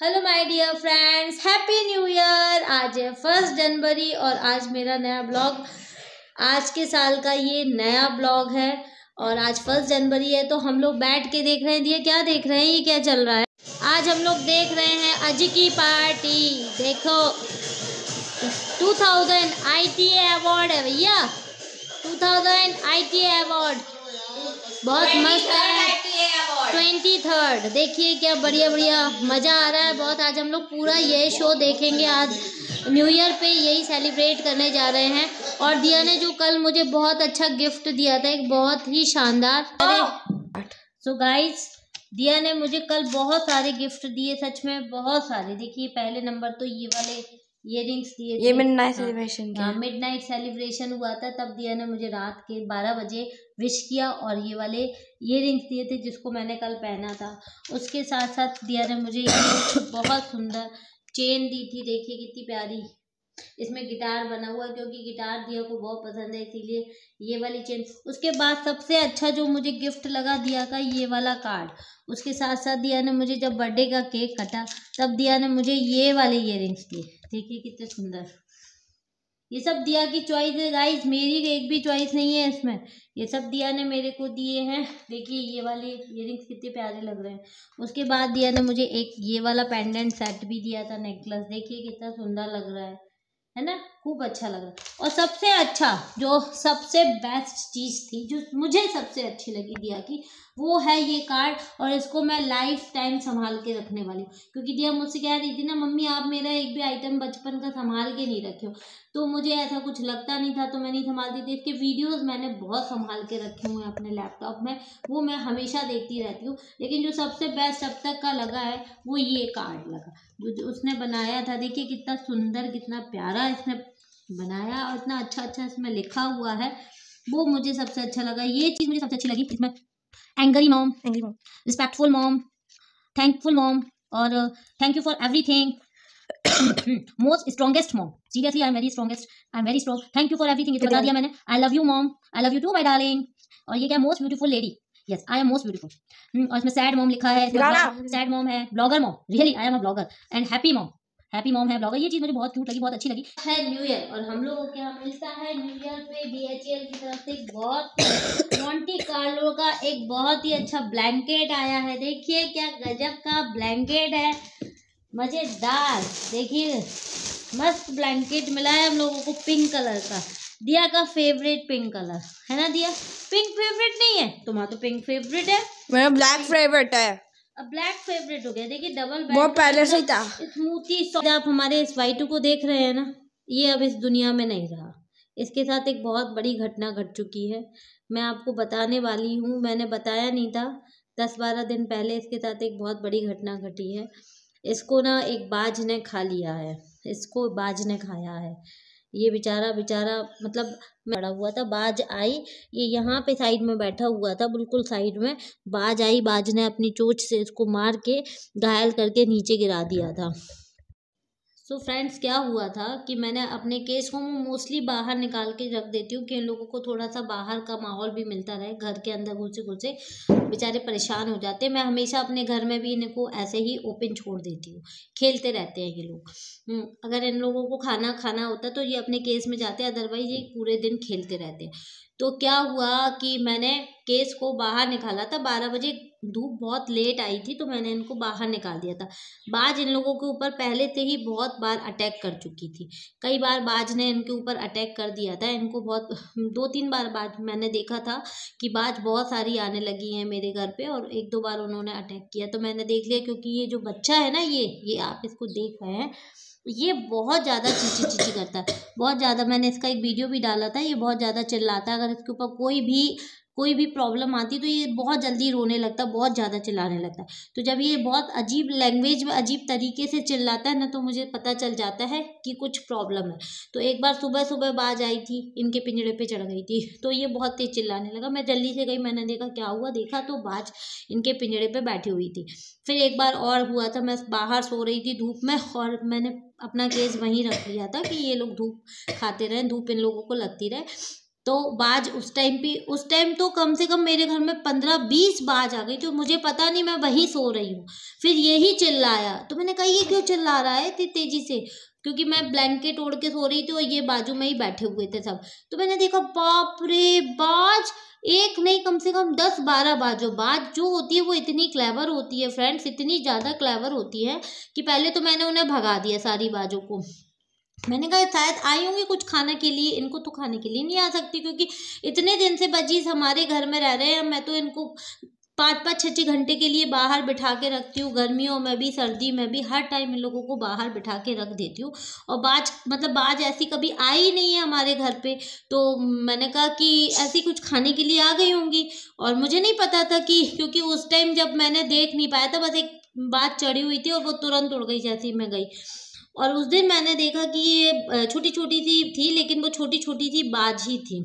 Hello my dear friends happy new year आज है first जनवरी और आज मेरा नया ब्लॉग आज के साल का ये नया ब्लॉग है और आज फ़र्स्ट जनवरी है तो हम लोग बैठ के देख रहे हैं। दिए क्या देख रहे हैं? ये क्या चल रहा है? आज हम लोग देख रहे हैं अज की पार्टी देखो 2000 आईटीए अवार्ड है भैया। टू 2000 आईटीए अवार्ड बहुत मस्त है। Twenty third. देखिए क्या बढ़िया बढ़िया मज़ा आ रहा है बहुत। आज हम लोग पूरा ये शो देखेंगे। आज न्यू ईयर पे यही सेलिब्रेट करने जा रहे हैं। और दिया ने जो कल मुझे बहुत अच्छा गिफ्ट दिया था, एक बहुत ही शानदार। सो गाइस दिया ने मुझे कल बहुत सारे गिफ्ट दिए, सच में बहुत सारे। देखिए, पहले नंबर तो ये वाले इयरिंग्स दिए ये। मिडनाइट हाँ। सेलिब्रेशन हाँ मिड नाइट सेलिब्रेशन हुआ था तब दिया ने मुझे रात के बारह बजे विश किया और ये वाले ये रिंग्स दिए थे जिसको मैंने कल पहना था उसके साथ साथ दिया ने मुझे बहुत सुंदर चेन दी थी देखिए कितनी प्यारी इसमें गिटार बना हुआ है क्योंकि गिटार दिया को बहुत पसंद है, इसीलिए ये वाली चेन। उसके बाद सबसे अच्छा जो मुझे गिफ्ट लगा दिया का ये वाला कार्ड। उसके साथ साथ दिया ने मुझे जब बर्थडे का केक कटा, तब दिया ने मुझे ये वाले इयर रिंग्स दिए। देखिए कितने सुंदर। ये सब दिया की चॉइस है गाइस मेरी एक भी चॉइस नहीं है इसमें। ये सब दिया ने मेरे को दिए हैं। देखिए ये वाले इयरिंग्स कितने प्यारे लग रहे हैं। उसके बाद दिया ने मुझे एक ये वाला पेंडेंट सेट भी दिया था नेकलेस देखिए कितना सुंदर लग रहा है। है ना? खूब अच्छा लग रहा और सबसे अच्छा जो सबसे बेस्ट चीज़ थी, जो मुझे सबसे अच्छी लगी दिया की वो है ये कार्ड और इसको मैं लाइफ टाइम संभाल के रखने वाली हूँ। क्योंकि दिया मुझसे कह रही थी ना, मम्मी, आप मेरा एक भी आइटम बचपन का संभाल के नहीं रखे हो। तो मुझे ऐसा कुछ लगता नहीं था तो मैं नहीं संभालती थी। इसके वीडियोस मैंने बहुत संभाल के रखे हुए हैं अपने लैपटॉप में। वो मैं हमेशा देखती रहती हूँ। लेकिन जो सबसे बेस्ट अब तक का लगा है, वो ये कार्ड लगा। जो उसने बनाया था, देखिए कितना सुंदर, कितना प्यारा इसने बनाया और इतना अच्छा अच्छा इसमें लिखा हुआ है। वो मुझे सबसे अच्छा लगा। ये चीज़ मुझे सबसे अच्छी लगी। इसमें angry mom angry mom respectful mom thankful mom और thank you for everything most strongest mom seriously I am very strongest I am very strong thank you for everything बता दिया मैंने। I love you mom I love you too my darling और ये क्या? Most beautiful lady yes I am most beautiful और इसमें sad mom लिखा है। सैड मॉम है। Blogger mom really I am a blogger and happy mom happy mom है blogger ये चीज़ मुझे बहुत क्यूट लगी बहुत अच्छी लगी। है न्यू ईयर और हम लोगों को क्या मिलता है? न्यू ईयर पे बीएचईएल की तरफ़ से बहुत मॉन्टी कार्लो का एक बहुत ही अच्छा ब्लैंकेट आया है। देखिए क्या गजब का ब्लैंकेट है। मज़ेदार। देखिए मस्त ब्लैंकेट मिला है हम लोगों को पिंक कलर का। दिया का फेवरेट पिंक कलर है ना दिया? पिंक फेवरेट नहीं है। तुम्हारा तो पिंक फेवरेट है। मेरा ब्लैक फेवरेट है। अब ब्लैक फेवरेट हो गया। देखिए डबल वो पहले से ही था। स्मूथी आप हमारे इस वाइटू को देख रहे हैं ना ये अब इस दुनिया में नहीं रहा। इसके साथ एक बहुत बड़ी घटना घट चुकी है। मैं आपको बताने वाली हूँ मैंने बताया नहीं था। दस बारह दिन पहले इसके साथ एक बहुत बड़ी घटना घटी है। इसको ना एक बाज ने खा लिया है। इसको बाज ने खाया है। ये बेचारा बेचारा मतलब बड़ा हुआ था, बाज आई, ये यहाँ पे साइड में बैठा हुआ था, बिल्कुल साइड में, बाज आई, बाज ने अपनी चोंच से इसको मार के घायल करके नीचे गिरा दिया था। सो फ्रेंड्स क्या हुआ था कि मैंने अपने केस को मोस्टली बाहर निकाल के रख देती हूँ कि इन लोगों को थोड़ा सा बाहर का माहौल भी मिलता रहे घर के अंदर घुसे घुसे बेचारे परेशान हो जाते हैं। मैं हमेशा अपने घर में भी इनको ऐसे ही ओपन छोड़ देती हूँ खेलते रहते हैं ये लोग। हम्म, अगर इन लोगों को खाना खाना होता तो ये अपने केस में जाते अदरवाइज़ ये पूरे दिन खेलते रहते। तो क्या हुआ कि मैंने केस को बाहर निकाला था बारह बजे धूप बहुत लेट आई थी तो मैंने इनको बाहर निकाल दिया था। बाज इन लोगों के ऊपर पहले से ही बहुत बार अटैक कर चुकी थी। कई बार बाज ने इनके ऊपर अटैक कर दिया था। इनको बहुत दो तीन बार बाज, मैंने देखा था कि बाज बहुत सारी आने लगी हैं मेरे घर पे और एक दो बार उन्होंने अटैक किया। तो मैंने देख लिया क्योंकि ये जो बच्चा है ना ये ये आप इसको देख रहे हैं, ये बहुत ज़्यादा चीची चीची करता है। बहुत ज़्यादा मैंने इसका एक वीडियो भी डाला था, ये बहुत ज़्यादा चिल्लाता है। अगर इसके ऊपर कोई भी कोई भी प्रॉब्लम आती तो ये बहुत जल्दी रोने लगता बहुत ज़्यादा चिल्लाने लगता है। तो जब ये बहुत अजीब लैंग्वेज में अजीब तरीके से चिल्लाता है ना तो मुझे पता चल जाता है कि कुछ प्रॉब्लम है। तो एक बार सुबह सुबह बाज आई थी, इनके पिंजड़े पे चढ़ गई थी तो ये बहुत तेज चिल्लाने लगा। मैं जल्दी से गई, मैंने देखा क्या हुआ, देखा तो बाज इनके पिंजड़े पर बैठी हुई थी। फिर एक बार और हुआ था, मैं बाहर सो रही थी धूप में, और मैंने अपना केस वहीं रख लिया था कि ये लोग धूप खाते रहें, धूप इन लोगों को लगती रहे। तो बाज उस टाइम पे, उस टाइम तो कम से कम मेरे घर में पंद्रह बीस बाज आ गई तो मुझे पता नहीं मैं वहीं सो रही हूँ। फिर यही चिल्लाया। तो मैंने कहा, ये क्यों चिल्ला रहा है इतनी तेज़ी से? क्योंकि मैं ब्लैंकेट ओढ़ के सो रही थी और ये बाजू में ही बैठे हुए थे सब। तो मैंने देखा, बाप रे, बाज! एक नहीं, कम से कम दस बारह बाजो बाज। जो होती है वो इतनी क्लेवर होती है फ्रेंड्स इतनी ज़्यादा क्लेवर होती है कि पहले तो मैंने उन्हें भगा दिया सारी बाजों को। मैंने कहा, शायद आई होंगी कुछ खाने के लिए, इनको तो खाने के लिए नहीं आ सकती, क्योंकि इतने दिन से बजीज हमारे घर में रह रहे हैं, मैं तो इनको पाँच पाँच छः छः घंटे के लिए बाहर बिठा के रखती हूँ, गर्मियों में भी, सर्दी में भी, हर टाइम इन लोगों को बाहर बिठा के रख देती हूँ, और बाज मतलब बाज ऐसी कभी आई नहीं है हमारे घर पे। तो मैंने कहा कि ऐसी कुछ खाने के लिए आ गई होंगी, और मुझे नहीं पता था कि, क्योंकि उस टाइम जब मैंने देख नहीं पाया था, बस एक बात चढ़ी हुई थी और वो तुरंत उड़ गई जैसी मैं गई। और उस दिन मैंने देखा कि ये छोटी छोटी सी थी, लेकिन वो छोटी छोटी सी बाज ही थी।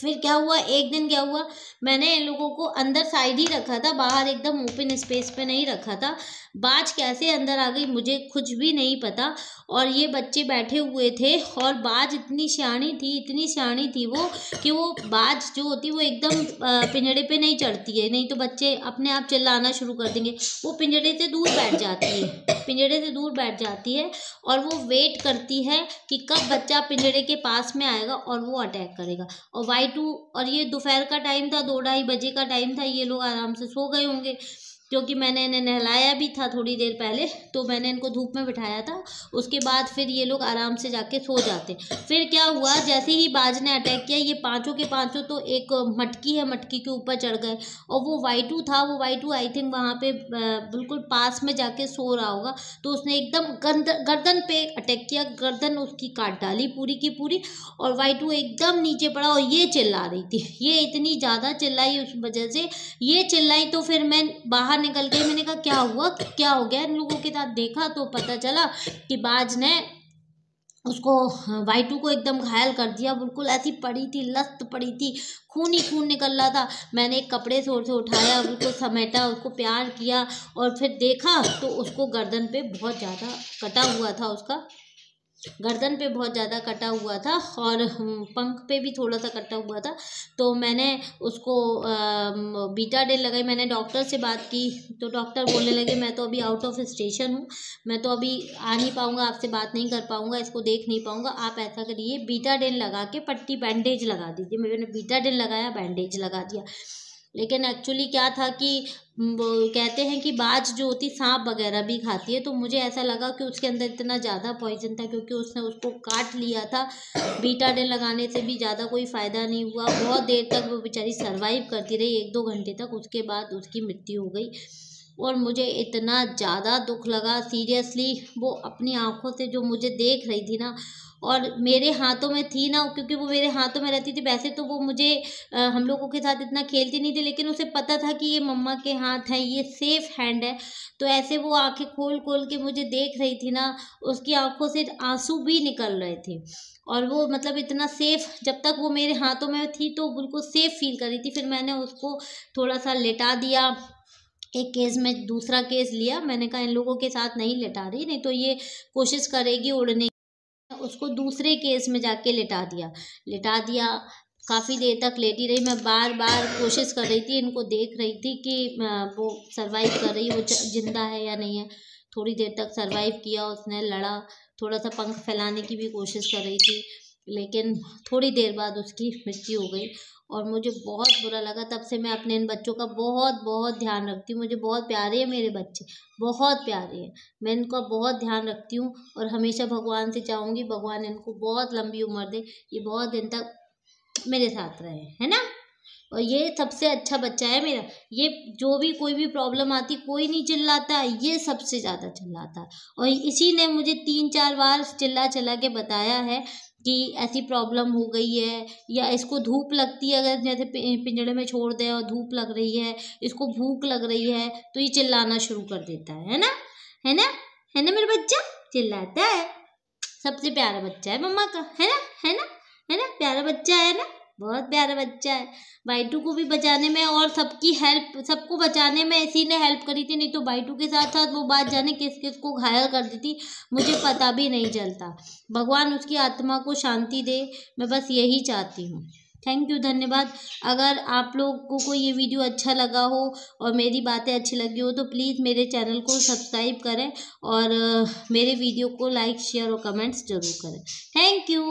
फिर क्या हुआ? एक दिन क्या हुआ? मैंने इन लोगों को अंदर साइड ही रखा था, बाहर एकदम ओपन स्पेस पे नहीं रखा था। बाज कैसे अंदर आ गई मुझे कुछ भी नहीं पता। और ये बच्चे बैठे हुए थे और बाज इतनी सियाणी थी, इतनी सियाणी थी वो कि वो बाज जो होती वो एकदम पिंजड़े पे नहीं चढ़ती है। नहीं तो बच्चे अपने आप चिल्लाना शुरू कर देंगे। वो पिंजड़े से दूर बैठ जाती है, पिंजड़े से दूर बैठ जाती है और वो वेट करती है कि कब बच्चा पिंजड़े के पास में आएगा और वो अटैक करेगा। और वाई टू और ये दोपहर का टाइम था, दो ढाई बजे का टाइम था, ये लोग आराम से सो गए होंगे। क्योंकि मैंने इन्हें नहलाया भी था थोड़ी देर पहले तो मैंने इनको धूप में बिठाया था। उसके बाद फिर ये लोग आराम से जाके सो जाते। फिर क्या हुआ, जैसे ही बाज ने अटैक किया, ये पाँचों के पाँचों तो एक मटकी है, मटकी के ऊपर चढ़ गए। और वो वाइटू था, वो वाइटू आई थिंक वहाँ पे बिल्कुल पास में जाके सो रहा होगा। तो उसने एकदम गर्दन पे अटैक किया, गर्दन उसकी काट डाली पूरी की पूरी। और वाइटू एकदम नीचे पड़ा और ये चिल्ला रही थी। ये इतनी ज़्यादा चिल्लाई उस वजह से। ये चिल्लाई तो फिर मैं बाहर निकल गई मैंने कहा, क्या हुआ? क्या हो गया? इन लोगों के साथ देखा तो पता चला कि बाज ने उसको वाइटू को एकदम घायल कर दिया। बिल्कुल ऐसी पड़ी थी, लस्त पड़ी थी। खून ही खून निकल रहा था। मैंने एक कपड़े से से उठाया उसको समेटा, उसको प्यार किया और फिर देखा तो उसको गर्दन पे बहुत ज़्यादा कटा हुआ था उसका गर्दन पे बहुत ज़्यादा कटा हुआ था और पंख पे भी थोड़ा सा कटा हुआ था। तो मैंने उसको बीटा डेल लगाई। मैंने डॉक्टर से बात की तो डॉक्टर बोलने लगे, मैं तो अभी आउट ऑफ़ स्टेशन हूँ। मैं तो अभी आ नहीं पाऊँगा, आपसे बात नहीं कर पाऊँगा, इसको देख नहीं पाऊँगा। आप ऐसा करिए, बीटा डेल लगा के पट्टी बैंडेज लगा दीजिए। मैंने बीटा डेल लगाया बैंडेज लगा दिया। लेकिन एक्चुअली क्या था कि कहते हैं कि बाज जो होती सांप वगैरह भी खाती है तो मुझे ऐसा लगा कि उसके अंदर इतना ज़्यादा पॉइजन था क्योंकि उसने उसको काट लिया था। बीटाडिन लगाने से भी ज़्यादा कोई फ़ायदा नहीं हुआ। बहुत देर तक वो बेचारी सर्वाइव करती रही। एक दो घंटे तक उसके बाद उसकी मृत्यु हो गई। और मुझे इतना ज़्यादा दुख लगा। सीरियसली वो अपनी आँखों से जो मुझे देख रही थी ना और मेरे हाथों में थी ना, क्योंकि वो मेरे हाथों में रहती थी। वैसे तो वो मुझे हम लोगों के साथ इतना खेलती नहीं थी, लेकिन उसे पता था कि ये मम्मा के हाथ हैं, ये सेफ़ हैंड है। तो ऐसे वो आँखें खोल खोल के मुझे देख रही थी ना, उसकी आँखों से आँसू भी निकल रहे थे। और वो मतलब इतना सेफ़ जब तक वो मेरे हाथों में थी तो बिल्कुल सेफ़ फील कर रही थी। फिर मैंने उसको थोड़ा सा लेटा दिया, एक केस में दूसरा केस लिया। मैंने कहा, इन लोगों के साथ नहीं लेटा रही, नहीं तो ये कोशिश करेगी उड़ने उसको दूसरे केस में जाके लिटा दिया। लिटा दिया। काफ़ी देर तक लेटी रही। मैं बार बार कोशिश कर रही थी, इनको देख रही थी कि वो सरवाइव कर रही वो ज़िंदा है या नहीं है। थोड़ी देर तक सरवाइव किया, उसने लड़ा। थोड़ा सा पंख फैलाने की भी कोशिश कर रही थी, लेकिन थोड़ी देर बाद उसकी मृत्यु हो गई। और मुझे बहुत बुरा लगा तब से मैं अपने इन बच्चों का बहुत बहुत ध्यान रखती हूँ। मुझे बहुत प्यारे हैं मेरे बच्चे, बहुत प्यारे हैं। मैं इनका बहुत ध्यान रखती हूँ और हमेशा भगवान से चाहूँगी भगवान इनको बहुत लंबी उम्र दे, ये बहुत दिन तक मेरे साथ रहे, है ना? और ये सबसे अच्छा बच्चा है मेरा। ये जो भी, कोई भी प्रॉब्लम आती, कोई नहीं चिल्लाता है ये सबसे ज़्यादा चिल्लाता। है और इसी ने मुझे तीन चार बार चिल्ला चिल्ला के बताया है कि ऐसी प्रॉब्लम हो गई है, या इसको धूप लगती है, अगर जैसे पिंजड़े में छोड़ दे और धूप लग रही है, इसको भूख लग रही है तो ये चिल्लाना शुरू कर देता है है ना? है ना? है ना मेरा बच्चा? चिल्लाता है। सबसे प्यारा बच्चा है मम्मा का, है ना? है ना? है ना? प्यारा बच्चा है ना? बहुत प्यारा बच्चा है। बाइटू को भी बचाने में और सबकी हेल्प सबको बचाने में इसी ने हेल्प करी थी, नहीं तो बाइटू के साथ साथ वो बात जाने किस किस को घायल कर दी थी, मुझे पता भी नहीं चलता। भगवान उसकी आत्मा को शांति दे, मैं बस यही चाहती हूँ। थैंक यू धन्यवाद। अगर आप लोगों को ये वीडियो अच्छा लगा हो और मेरी बातें अच्छी लगी हो तो प्लीज़ मेरे चैनल को सब्सक्राइब करें और मेरे वीडियो को लाइक शेयर और कमेंट्स ज़रूर करें। Thank you